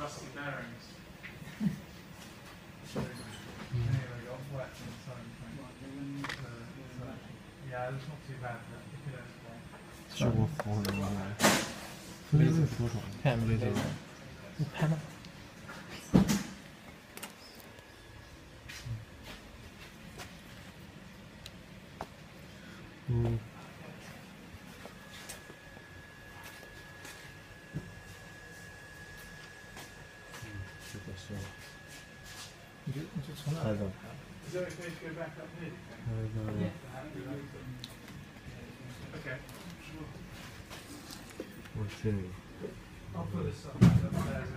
rusty bearings. Anyway, got wet inside. Uh, so, yeah, it's not too bad, but if you don't explain. 效果服务人员，类似多种，看不这种，你拍吗？嗯。 sure. I don't. Is there to go back up here? Yeah. Okay. Sure. I'll put this up.